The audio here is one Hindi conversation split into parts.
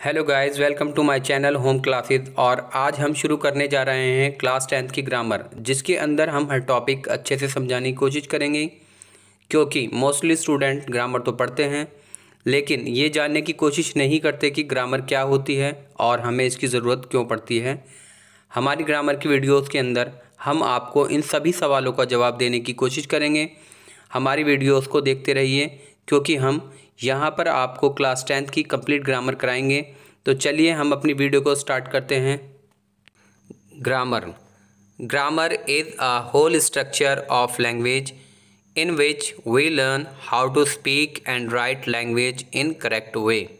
Hello guys welcome to my channel home classes और आज हम शुरू करने जा रहे हैं क्लास टेंथ की ग्रामर जिसके अंदर हम हर टॉपिक अच्छे से समझाने की कोशिश करेंगे, क्योंकि मोस्टली स्टूडेंट ग्रामर तो पढ़ते हैं, लेकिन ये जानने की कोशिश नहीं करते कि ग्रामर क्या होती है और हमें इसकी ज़रूरत क्यों पड़ती है। हमारी ग्रामर की वीडियोज़ के अंदर हम आपको इन सभी सवालों का जवाब देने की कोशिश करेंगे। हमारी वीडियोज़ को देखते रहिए क्योंकि हम यहाँ पर आपको क्लास टेंथ की कंप्लीट ग्रामर कराएँगे। तो चलिए हम अपनी वीडियो को स्टार्ट करते हैं। Grammar grammar is a whole structure of language in which we learn how to speak and write language in correct way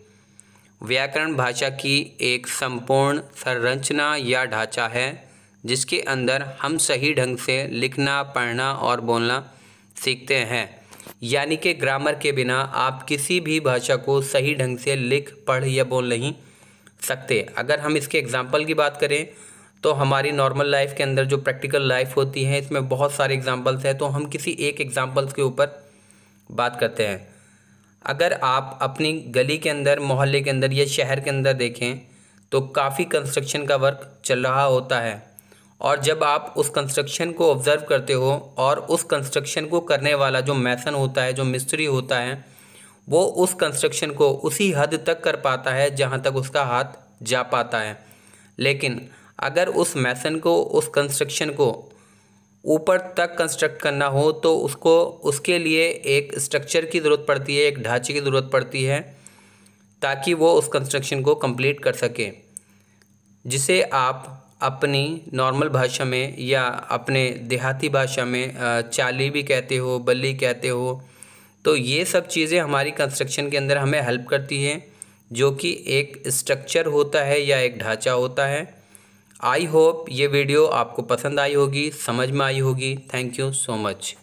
व्याकरण भाषा की एक संपूर्ण संरचना या ढांचा है, जिसके अंदर हम सही ढंग से लिखना, पढ़ना और बोलना सीखते हैं। यानी कि ग्रामर के बिना आप किसी भी भाषा को सही ढंग से लिख, पढ़ या बोल नहीं सकते। अगर हम इसके एग्ज़ाम्पल की बात करें तो हमारी नॉर्मल लाइफ के अंदर जो प्रैक्टिकल लाइफ होती है, इसमें बहुत सारे एग्ज़ाम्पल्स हैं तो हम किसी एक एग्ज़ाम्पल्स के ऊपर बात करते हैं। अगर आप अपनी गली के अंदर, मोहल्ले के अंदर या शहर के अंदर देखें तो काफ़ी कंस्ट्रक्शन का वर्क चल रहा होता है। और जब आप उस कंस्ट्रक्शन को ऑब्ज़र्व करते हो और उस कंस्ट्रक्शन को करने वाला जो मैसन होता है, जो मिस्त्री होता है, वो उस कंस्ट्रक्शन को उसी हद तक कर पाता है जहाँ तक उसका हाथ जा पाता है। लेकिन अगर उस मैसन को, उस कंस्ट्रक्शन को ऊपर तक कंस्ट्रक्ट करना हो तो उसको, उसके लिए एक स्ट्रक्चर की ज़रूरत पड़ती है, एक ढांचे की ज़रूरत पड़ती है, ताकि वो उस कंस्ट्रक्शन को कंप्लीट कर सके, जिसे आप अपनी नॉर्मल भाषा में या अपने देहाती भाषा में चाली भी कहते हो, बल्ली कहते हो तो ये सब चीज़ें हमारी कंस्ट्रक्शन के अंदर हमें हेल्प करती हैं, जो कि एक स्ट्रक्चर होता है या एक ढांचा होता है। आई होप ये वीडियो आपको पसंद आई होगी, समझ में आई होगी। Thank you so much